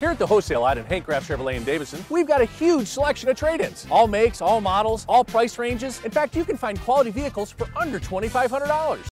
Here at the wholesale lot in Hank Chevrolet in Davison, we've got a huge selection of trade-ins. All makes, all models, all price ranges. In fact, you can find quality vehicles for under $2,500.